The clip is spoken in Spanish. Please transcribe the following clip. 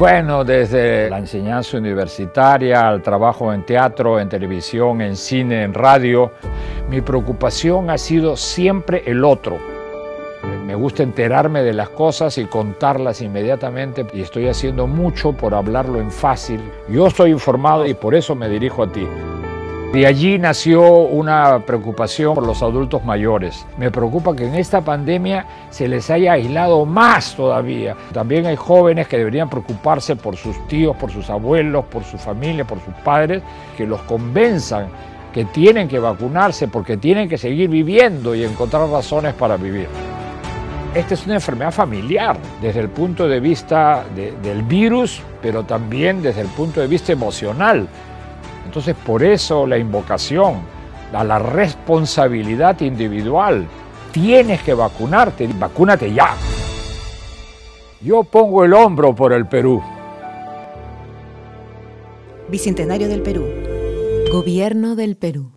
Bueno, desde la enseñanza universitaria al trabajo en teatro, en televisión, en cine, en radio, mi preocupación ha sido siempre el otro. Me gusta enterarme de las cosas y contarlas inmediatamente y estoy haciendo mucho por hablarlo en fácil. Yo estoy informado y por eso me dirijo a ti. De allí nació una preocupación por los adultos mayores. Me preocupa que en esta pandemia se les haya aislado más todavía. También hay jóvenes que deberían preocuparse por sus tíos, por sus abuelos, por su familia, por sus padres, que los convenzan que tienen que vacunarse porque tienen que seguir viviendo y encontrar razones para vivir. Esta es una enfermedad familiar desde el punto de vista del virus, pero también desde el punto de vista emocional. Entonces, por eso la invocación a la responsabilidad individual. Tienes que vacunarte, vacúnate ya. Yo pongo el hombro por el Perú. Bicentenario del Perú. Gobierno del Perú.